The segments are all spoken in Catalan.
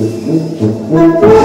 Música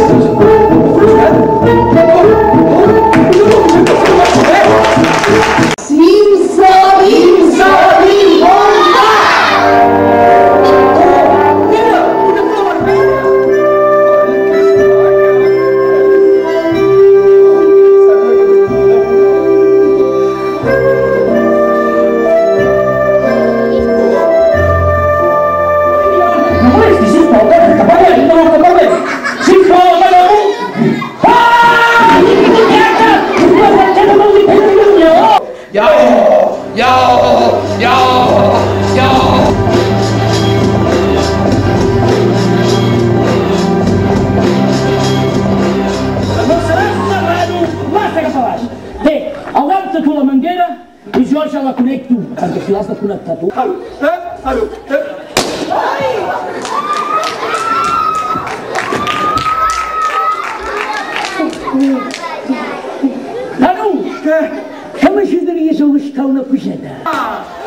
la conec tu, perquè si l'has alô, connectar tu... tá, alô, Ara, alô, Nano! Què? Com ajudaries a buscar una eh, eh. eh. coseta? Ah!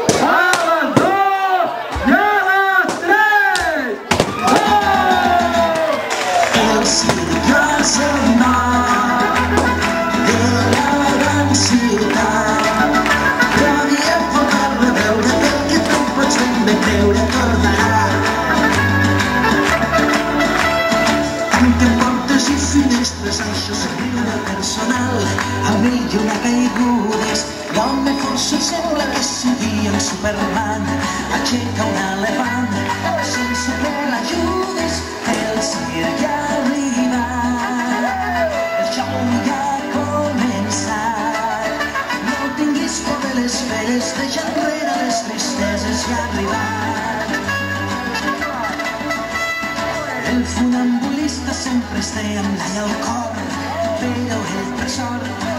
Personal. Al mig d'una caigudes, l'home força sembla que sigui en Superman. Aixeca un elefant sense que l'ajudes, el circ ja ha arribat. El show ja ha començat. No tinguis por de les feres, deixa enrere les tristeses, ja ha arribat. El funambulista sempre es té amb l'all al cor, però el tresor